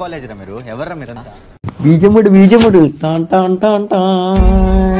College రా మీరు? ఎవర్రా మీరంతా? బీజముడు బీజముడు. టాన్ టాన్ టాన్ టాన్